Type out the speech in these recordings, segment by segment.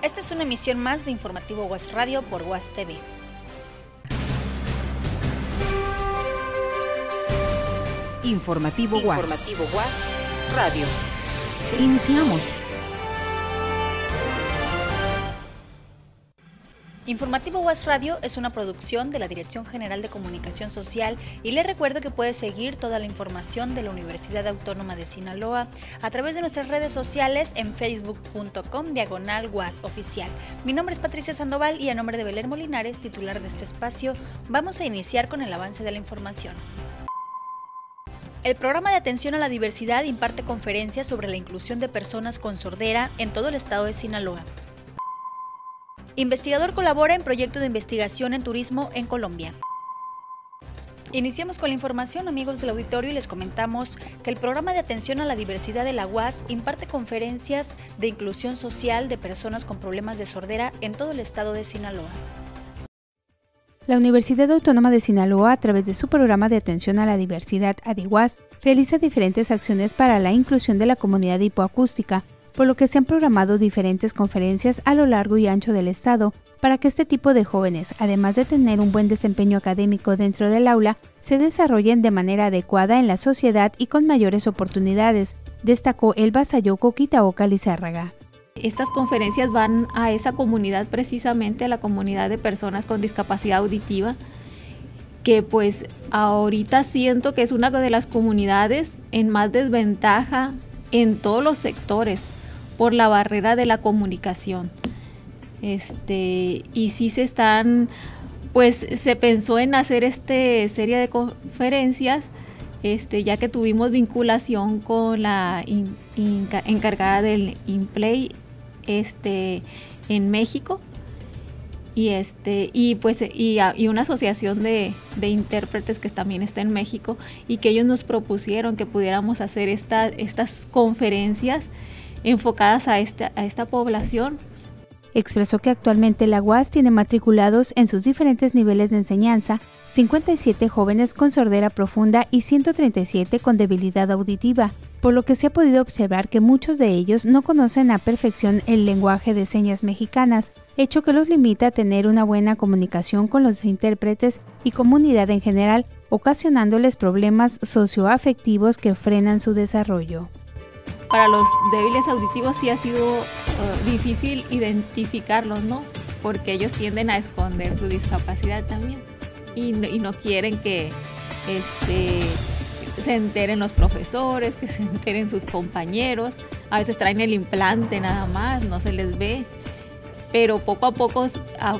Esta es una emisión más de Informativo UAS Radio por UAS TV. Informativo UAS. Radio. Iniciamos. Informativo UAS Radio es una producción de la Dirección General de Comunicación Social y le recuerdo que puede seguir toda la información de la Universidad Autónoma de Sinaloa a través de nuestras redes sociales en facebook.com diagonal UAS oficial. Mi nombre es Patricia Sandoval y a nombre de Beler Molinares, titular de este espacio, vamos a iniciar con el avance de la información. El programa de atención a la diversidad imparte conferencias sobre la inclusión de personas con sordera en todo el estado de Sinaloa. Investigador colabora en proyecto de investigación en turismo en Colombia. Iniciamos con la información, amigos del auditorio, y les comentamos que el programa de atención a la diversidad de la UAS imparte conferencias de inclusión social de personas con problemas de sordera en todo el estado de Sinaloa. La Universidad Autónoma de Sinaloa, a través de su programa de atención a la diversidad ADIWAS, realiza diferentes acciones para la inclusión de la comunidad hipoacústica, por lo que se han programado diferentes conferencias a lo largo y ancho del estado para que este tipo de jóvenes, además de tener un buen desempeño académico dentro del aula, se desarrollen de manera adecuada en la sociedad y con mayores oportunidades, destacó el Sayoko Kitaoka Lizárraga. Estas conferencias van a esa comunidad precisamente, a la comunidad de personas con discapacidad auditiva, que pues ahorita siento que es una de las comunidades en más desventaja en todos los sectores por la barrera de la comunicación. Este, y sí se están, pues se pensó en hacer este serie de conferencias, este, ya que tuvimos vinculación con la encargada del InPlay este, en México y este y pues y, una asociación de, intérpretes que también está en México y que ellos nos propusieron que pudiéramos hacer esta, estas conferencias enfocadas a esta, a esta población. Expresó que actualmente la UAS tiene matriculados en sus diferentes niveles de enseñanza 57 jóvenes con sordera profunda y 137 con debilidad auditiva, por lo que se ha podido observar que muchos de ellos no conocen a perfección el lenguaje de señas mexicanas, hecho que los limita a tener una buena comunicación con los intérpretes y comunidad en general, ocasionándoles problemas socioafectivos que frenan su desarrollo para los débiles auditivos sí ha sido uh, difícil identificarlos, ¿no? Porque ellos tienden a esconder su discapacidad también y, no quieren que este, se enteren los profesores, que se enteren sus compañeros. A veces traen el implante nada más, no se les ve. Pero poco a poco,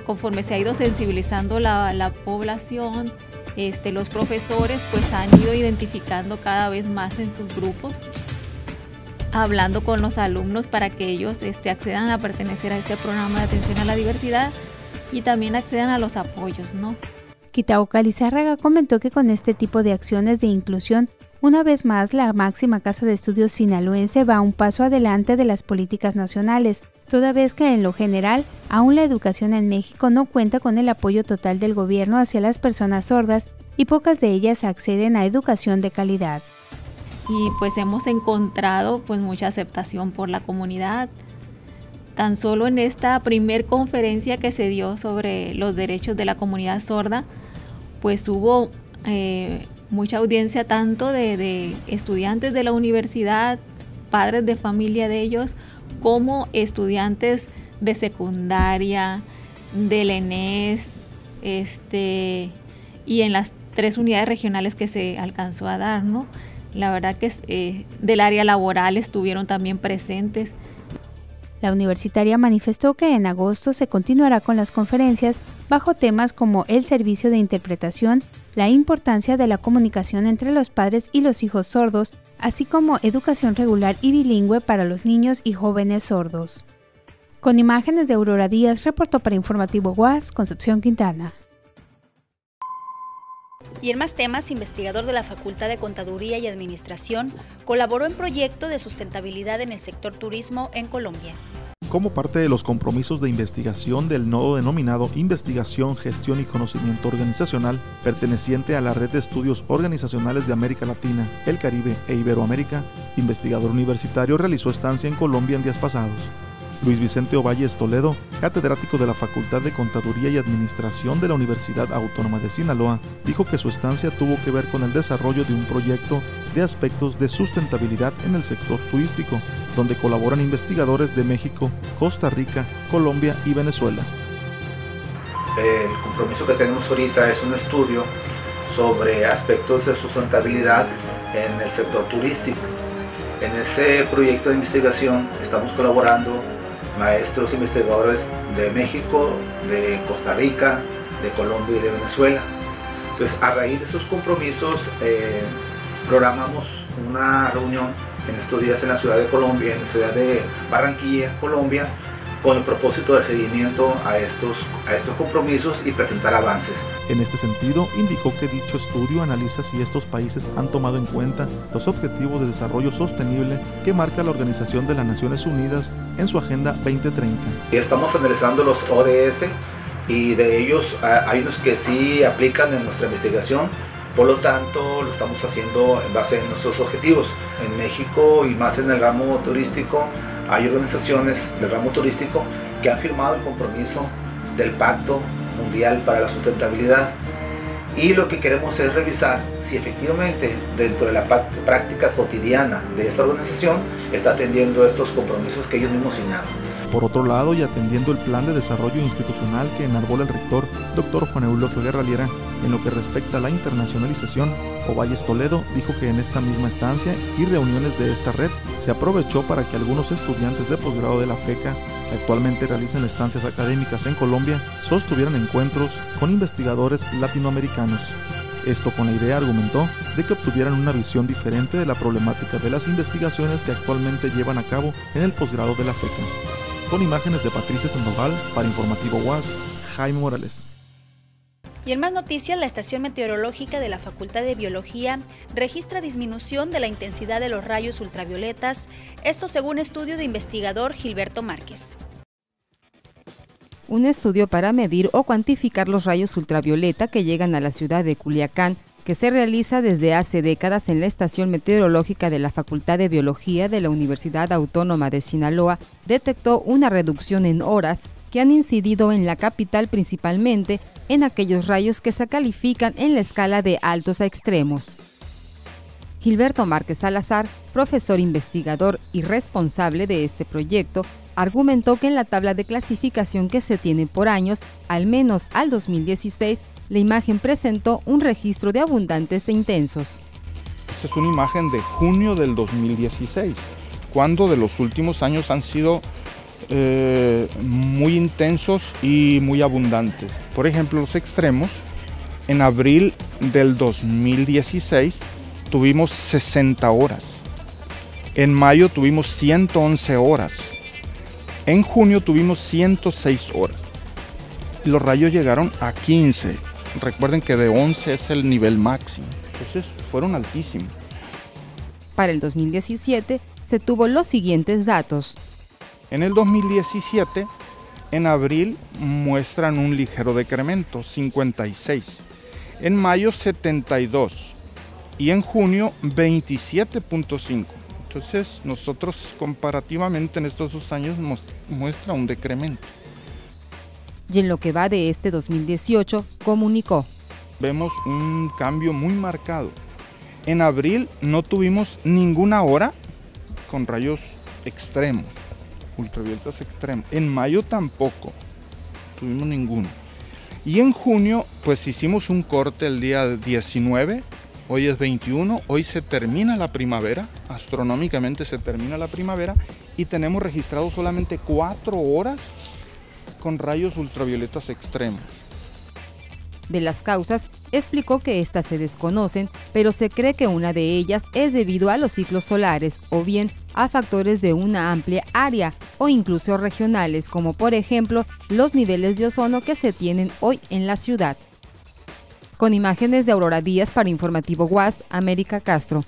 conforme se ha ido sensibilizando la, la población, este, los profesores pues han ido identificando cada vez más en sus grupos hablando con los alumnos para que ellos este, accedan a pertenecer a este programa de atención a la diversidad y también accedan a los apoyos, ¿no? Kitaoka Lizárraga comentó que con este tipo de acciones de inclusión, una vez más la máxima casa de estudios sinaloense va un paso adelante de las políticas nacionales, toda vez que en lo general aún la educación en México no cuenta con el apoyo total del gobierno hacia las personas sordas y pocas de ellas acceden a educación de calidad y pues hemos encontrado pues mucha aceptación por la comunidad. Tan solo en esta primer conferencia que se dio sobre los derechos de la comunidad sorda, pues hubo eh, mucha audiencia tanto de, estudiantes de la universidad, padres de familia de ellos, como estudiantes de secundaria, del ENES, este, y en las tres unidades regionales que se alcanzó a dar, ¿no? La verdad que eh, del área laboral estuvieron también presentes. La universitaria manifestó que en agosto se continuará con las conferencias bajo temas como el servicio de interpretación, la importancia de la comunicación entre los padres y los hijos sordos, así como educación regular y bilingüe para los niños y jóvenes sordos. Con imágenes de Aurora Díaz, reportó para Informativo UAS, Concepción Quintana. Y en más temas, investigador de la Facultad de Contaduría y Administración, colaboró en proyecto de sustentabilidad en el sector turismo en Colombia. Como parte de los compromisos de investigación del nodo denominado Investigación, Gestión y Conocimiento Organizacional, perteneciente a la Red de Estudios Organizacionales de América Latina, el Caribe e Iberoamérica, investigador universitario realizó estancia en Colombia en días pasados. Luis Vicente Ovalles Toledo, catedrático de la Facultad de Contaduría y Administración de la Universidad Autónoma de Sinaloa, dijo que su estancia tuvo que ver con el desarrollo de un proyecto de aspectos de sustentabilidad en el sector turístico, donde colaboran investigadores de México, Costa Rica, Colombia y Venezuela. El compromiso que tenemos ahorita es un estudio sobre aspectos de sustentabilidad en el sector turístico. En ese proyecto de investigación estamos colaborando maestros investigadores de México, de Costa Rica, de Colombia y de Venezuela. Entonces, a raíz de esos compromisos, eh, programamos una reunión en estos días en la ciudad de Colombia, en la ciudad de Barranquilla, Colombia, con el propósito de seguimiento a estos, a estos compromisos y presentar avances. En este sentido, indicó que dicho estudio analiza si estos países han tomado en cuenta los objetivos de desarrollo sostenible que marca la Organización de las Naciones Unidas en su Agenda 2030. Estamos analizando los ODS y de ellos ah, hay unos que sí aplican en nuestra investigación, por lo tanto lo estamos haciendo en base a nuestros objetivos. En México y más en el ramo turístico hay organizaciones del ramo turístico que han firmado el compromiso del Pacto Mundial para la Sustentabilidad y lo que queremos es revisar si efectivamente dentro de la práctica cotidiana de esta organización está atendiendo estos compromisos que ellos mismos signaron. Por otro lado, y atendiendo el plan de desarrollo institucional que enarbola el rector, doctor Juan Eulogio Guerra Liera, en lo que respecta a la internacionalización, Ovalles Toledo dijo que en esta misma estancia y reuniones de esta red se aprovechó para que algunos estudiantes de posgrado de la FECA, que actualmente realizan estancias académicas en Colombia, sostuvieran encuentros con investigadores latinoamericanos. Esto con la idea, argumentó, de que obtuvieran una visión diferente de la problemática de las investigaciones que actualmente llevan a cabo en el posgrado de la FECA con imágenes de Patricia Sandoval para Informativo UAS, Jaime Morales. Y en más noticias, la estación meteorológica de la Facultad de Biología registra disminución de la intensidad de los rayos ultravioletas, esto según estudio de investigador Gilberto Márquez. Un estudio para medir o cuantificar los rayos ultravioleta que llegan a la ciudad de Culiacán que se realiza desde hace décadas en la estación meteorológica de la Facultad de Biología de la Universidad Autónoma de Sinaloa, detectó una reducción en horas que han incidido en la capital principalmente en aquellos rayos que se califican en la escala de altos a extremos. Gilberto Márquez Salazar, profesor investigador y responsable de este proyecto, argumentó que en la tabla de clasificación que se tiene por años, al menos al 2016, la imagen presentó un registro de abundantes e intensos. Esta es una imagen de junio del 2016, cuando de los últimos años han sido eh, muy intensos y muy abundantes. Por ejemplo, los extremos, en abril del 2016 tuvimos 60 horas. En mayo tuvimos 111 horas. En junio tuvimos 106 horas. Los rayos llegaron a 15 Recuerden que de 11 es el nivel máximo. Entonces fueron altísimos. Para el 2017 se tuvo los siguientes datos. En el 2017, en abril muestran un ligero decremento, 56. En mayo 72 y en junio 27.5. Entonces nosotros comparativamente en estos dos años muestra un decremento y en lo que va de este 2018 comunicó. Vemos un cambio muy marcado. En abril no tuvimos ninguna hora con rayos extremos, ultravioletas extremos. En mayo tampoco tuvimos ninguno. Y en junio pues hicimos un corte el día 19, hoy es 21, hoy se termina la primavera, astronómicamente se termina la primavera y tenemos registrado solamente cuatro horas con rayos ultravioletas extremos. De las causas, explicó que éstas se desconocen, pero se cree que una de ellas es debido a los ciclos solares o bien a factores de una amplia área o incluso regionales, como por ejemplo los niveles de ozono que se tienen hoy en la ciudad. Con imágenes de Aurora Díaz para Informativo WAS, América Castro.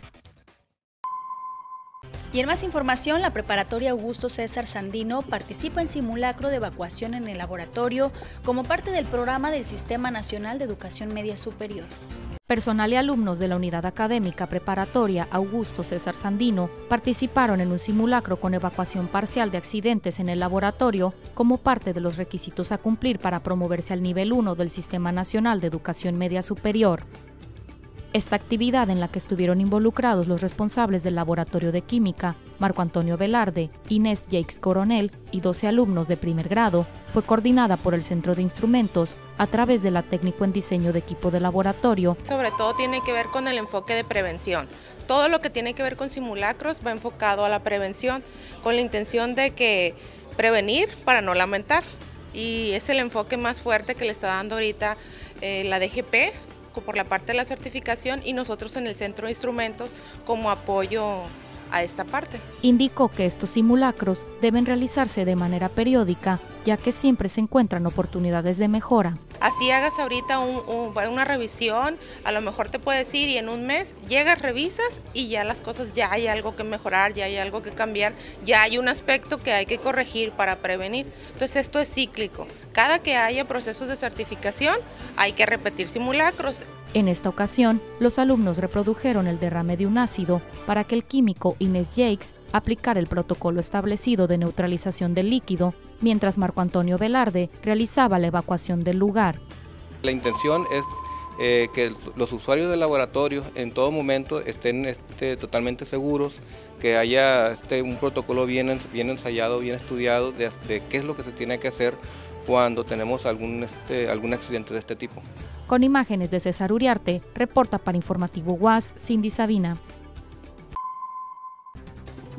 Y en más información, la preparatoria Augusto César Sandino participa en simulacro de evacuación en el laboratorio como parte del programa del Sistema Nacional de Educación Media Superior. Personal y alumnos de la Unidad Académica Preparatoria Augusto César Sandino participaron en un simulacro con evacuación parcial de accidentes en el laboratorio como parte de los requisitos a cumplir para promoverse al nivel 1 del Sistema Nacional de Educación Media Superior. Esta actividad en la que estuvieron involucrados los responsables del Laboratorio de Química, Marco Antonio Velarde, Inés Jakes Coronel y 12 alumnos de primer grado, fue coordinada por el Centro de Instrumentos a través de la técnico en diseño de equipo de laboratorio. Sobre todo tiene que ver con el enfoque de prevención. Todo lo que tiene que ver con simulacros va enfocado a la prevención, con la intención de que prevenir para no lamentar. Y es el enfoque más fuerte que le está dando ahorita eh, la DGP por la parte de la certificación y nosotros en el centro de instrumentos como apoyo a esta parte. Indicó que estos simulacros deben realizarse de manera periódica, ya que siempre se encuentran oportunidades de mejora. Así hagas ahorita una revisión, a lo mejor te puede decir y en un mes llegas, revisas y ya las cosas, ya hay algo que mejorar, ya hay algo que cambiar, ya hay un aspecto que hay que corregir para prevenir. Entonces esto es cíclico. Cada que haya procesos de certificación hay que repetir simulacros. En esta ocasión, los alumnos reprodujeron el derrame de un ácido para que el químico Inés Jakes aplicara el protocolo establecido de neutralización del líquido, mientras Marco Antonio Velarde realizaba la evacuación del lugar. La intención es eh, que los usuarios del laboratorio en todo momento estén este, totalmente seguros, que haya este, un protocolo bien, bien ensayado, bien estudiado de, qué es lo que se tiene que hacer cuando tenemos algún, este, algún accidente de este tipo. Con imágenes de César Uriarte, reporta para Informativo UAS Cindy Sabina.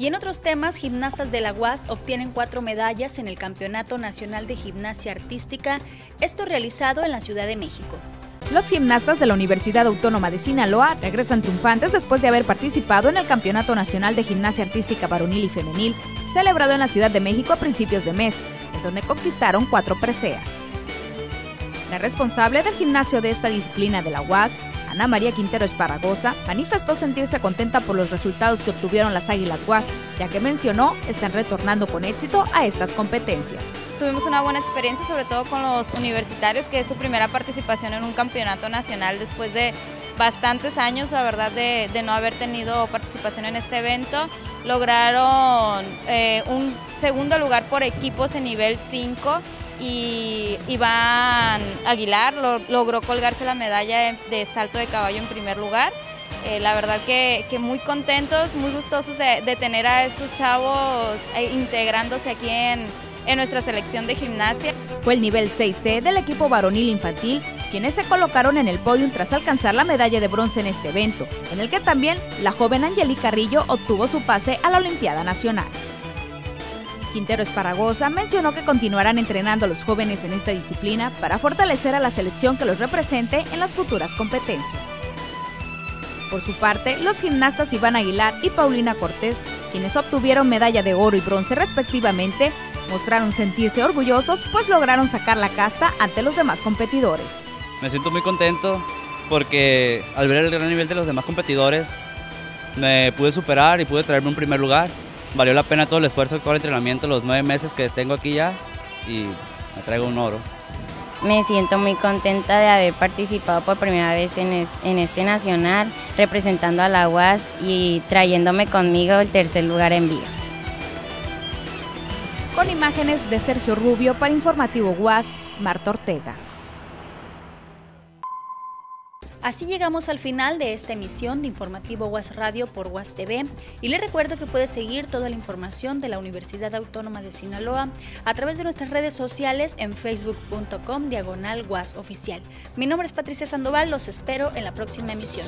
Y en otros temas, gimnastas de la UAS obtienen cuatro medallas en el Campeonato Nacional de Gimnasia Artística, esto realizado en la Ciudad de México. Los gimnastas de la Universidad Autónoma de Sinaloa regresan triunfantes después de haber participado en el Campeonato Nacional de Gimnasia Artística Varonil y Femenil, celebrado en la Ciudad de México a principios de mes, en donde conquistaron cuatro preseas. La responsable del gimnasio de esta disciplina de la UAS, Ana María Quintero Esparragosa, manifestó sentirse contenta por los resultados que obtuvieron las Águilas UAS, ya que mencionó están retornando con éxito a estas competencias. Tuvimos una buena experiencia, sobre todo con los universitarios, que es su primera participación en un campeonato nacional después de bastantes años, la verdad, de, no haber tenido participación en este evento. Lograron eh, un segundo lugar por equipos en nivel 5 y Iván Aguilar logró colgarse la medalla de, salto de caballo en primer lugar. Eh, la verdad que, muy contentos, muy gustosos de, tener a esos chavos eh, integrándose aquí en, en nuestra selección de gimnasia. Fue el nivel 6C del equipo varonil infantil quienes se colocaron en el podio tras alcanzar la medalla de bronce en este evento, en el que también la joven Angelica Carrillo obtuvo su pase a la Olimpiada Nacional. Quintero Esparragosa mencionó que continuarán entrenando a los jóvenes en esta disciplina para fortalecer a la selección que los represente en las futuras competencias. Por su parte, los gimnastas Iván Aguilar y Paulina Cortés, quienes obtuvieron medalla de oro y bronce respectivamente, mostraron sentirse orgullosos pues lograron sacar la casta ante los demás competidores. Me siento muy contento porque al ver el gran nivel de los demás competidores me pude superar y pude traerme un primer lugar valió la pena todo el esfuerzo, todo el entrenamiento, los nueve meses que tengo aquí ya y me traigo un oro. Me siento muy contenta de haber participado por primera vez en, este nacional, representando a la UAS y trayéndome conmigo el tercer lugar en vivo. Con imágenes de Sergio Rubio para Informativo UAS, Marta Ortega. Así llegamos al final de esta emisión de Informativo UAS Radio por UAS TV y le recuerdo que puede seguir toda la información de la Universidad Autónoma de Sinaloa a través de nuestras redes sociales en facebook.com diagonal UAS oficial. Mi nombre es Patricia Sandoval, los espero en la próxima emisión.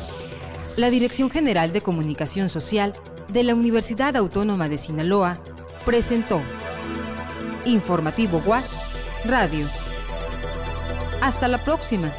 La Dirección General de Comunicación Social de la Universidad Autónoma de Sinaloa presentó Informativo UAS Radio. Hasta la próxima.